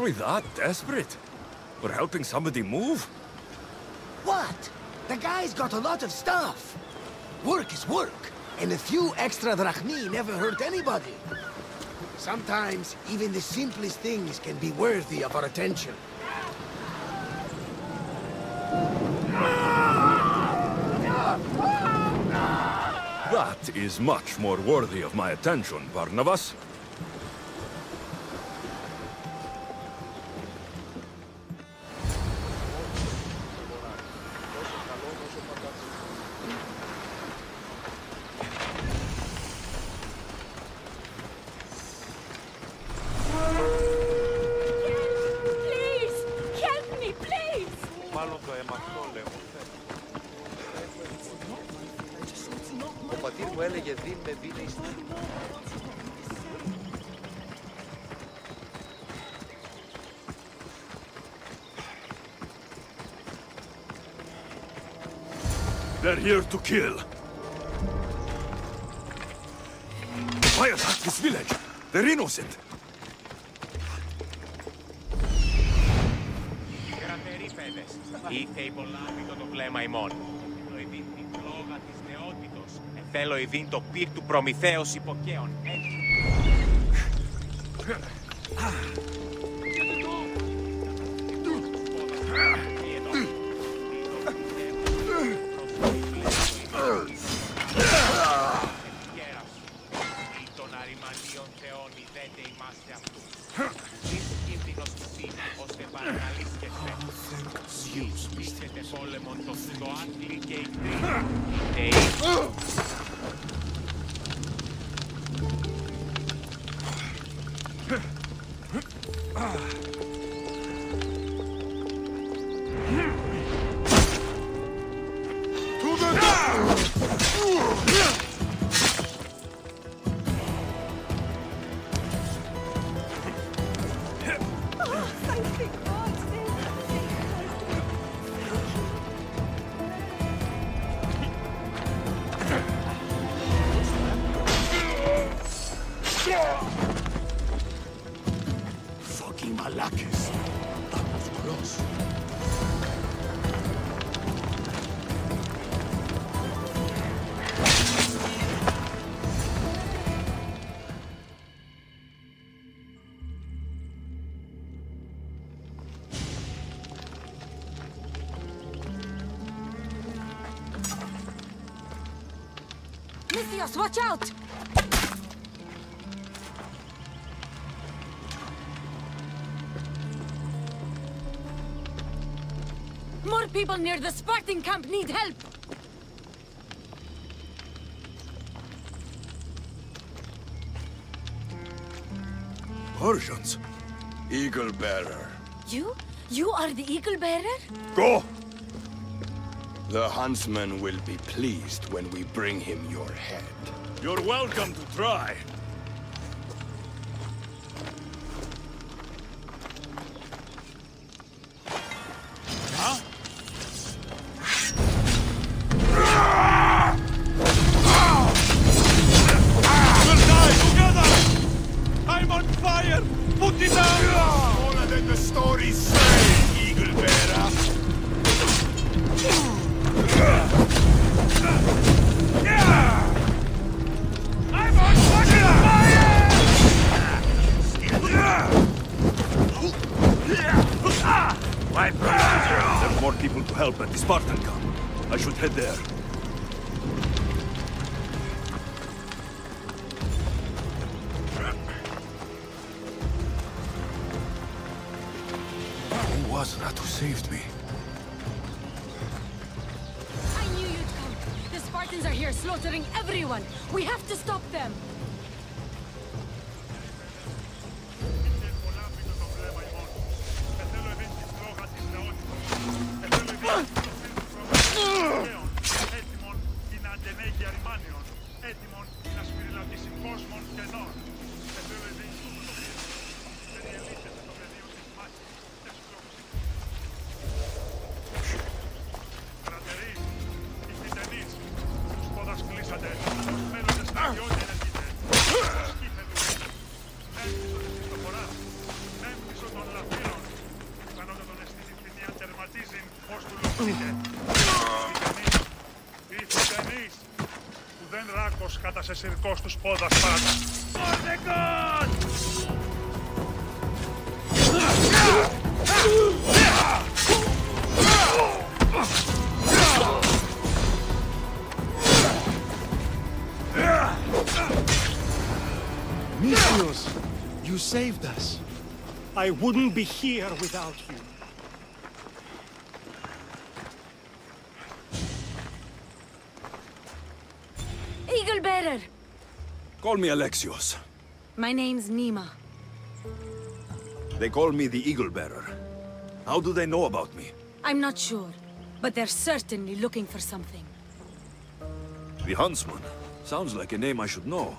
we that desperate? We're helping somebody move? What? The guy's got a lot of stuff. Work is work, and a few extra drachmi never hurt anybody. Sometimes, even the simplest things can be worthy of our attention. That is much more worthy of my attention, Barnabas. Ο πατήρ μου έλεγε δίν με δίνε εις την They're here to kill. Why attack this village? They're innocent. Κρατεροί παιδες, ήθε υπολάβητο το βλέμμα ημών. άλογα της νεότητος. Εθέλω ειδήν το πυρ του Προμηθέως υποκαίων. Έτυ... πόλεμον το το άθλη και οι τρεις. Είτε Thank Fucking Malakis. That was close. Misthios, watch out! People near the Spartan camp need help! Persians. Eagle bearer. You? You are the eagle bearer? Go! The huntsman will be pleased when we bring him your head. You're welcome to try. It than the stories say, Eagle Bearer. I'm on fire! My brother. There are more people to help at the Spartan camp. I should head there. Who was that who saved me? I knew you'd come. The Spartans are here slaughtering everyone. We have to stop them. Έτοιμον την αντενέγεια ρημάνιων. Έτοιμον να σφυριλατήσει κόσμων κενών. Και θέλω ειδήσεις του πρωτοβουλίου. Περιελίσσεται το Ήρθε κανείς που δεν ράκος κατά σε σειρκός τους πόδας πάντα. Μόρτεκον! Misthios, you saved us. I wouldn't be here without you. Call me Alexios. My name's Nima. They call me the Eagle Bearer. How do they know about me? I'm not sure, but they're certainly looking for something. The Huntsman. Sounds like a name I should know.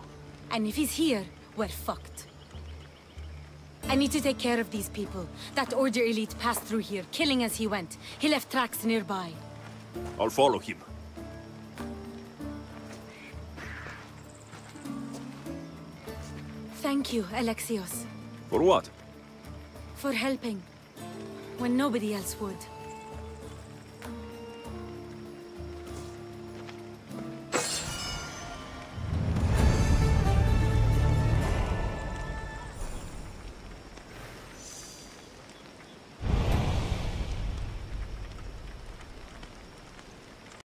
And if he's here, we're fucked. I need to take care of these people. That Order elite passed through here, killing as he went. He left tracks nearby. I'll follow him. Thank you, Alexios, For what? for helping. When nobody else would.